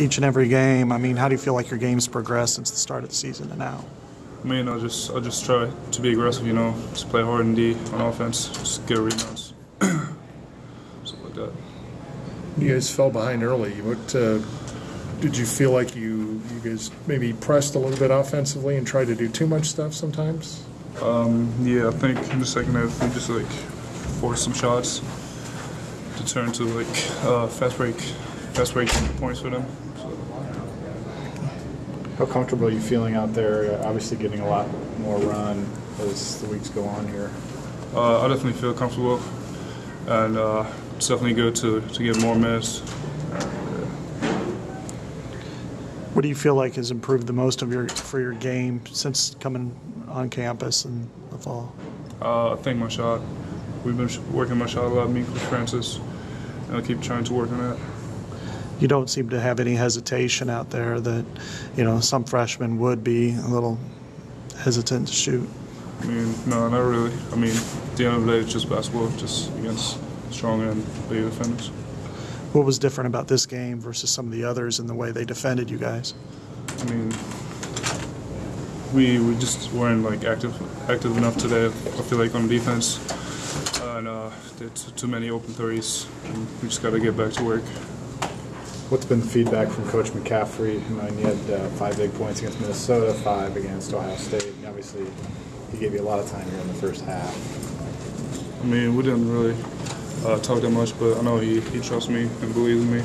each and every game. I mean, how do you feel like your game's progressed since the start of the season to now? I mean, I just I just try to be aggressive. You know, just play hard and D on offense, just get rebounds, stuff like that. You guys fell behind early. What uh, did you feel like you you guys maybe pressed a little bit offensively and tried to do too much stuff sometimes? Um, yeah, I think in the second half we just like forced some shots to turn to like uh, fast break, fast break points for them. So, How comfortable are you feeling out there? Uh, Obviously, getting a lot more run as the weeks go on here. uh, I definitely feel comfortable, and uh, it's definitely good to, to get more minutes. What do you feel like has improved the most of your for your game since coming on campus in the fall? Uh, I think my shot. We've been working my shot a lot, me and Coach Francis, and I keep trying to work on that. You don't seem to have any hesitation out there that, you know, some freshmen would be a little hesitant to shoot. I mean, no, not really. I mean, at the end of the day, it's just basketball, just against stronger and bigger defenders. What was different about this game versus some of the others in the way they defended you guys? I mean, we we just weren't like active active enough today. I feel like on defense, and uh, did too many open threes. And we just got to get back to work. What's been the feedback from Coach McCaffery? I mean, you had uh, five big points against Minnesota, five against Ohio State. And obviously, he gave you a lot of time here in the first half. I mean, we didn't really uh, talk that much, but I know he, he trusts me and believes in me.